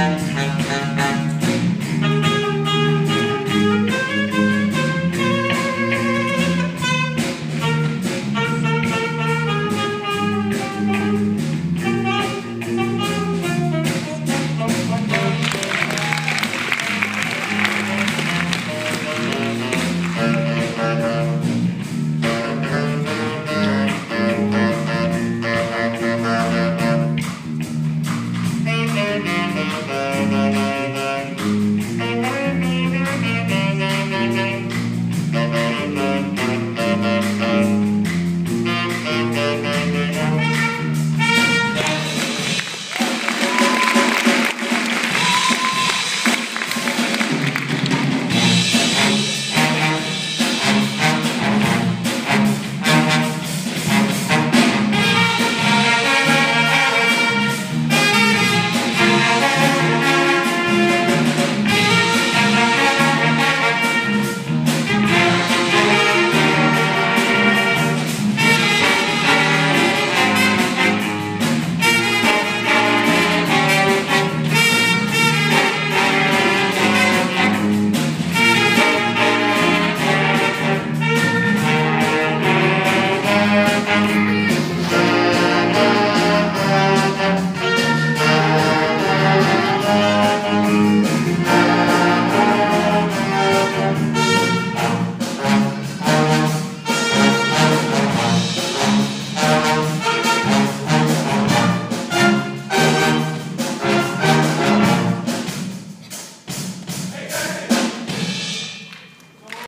Música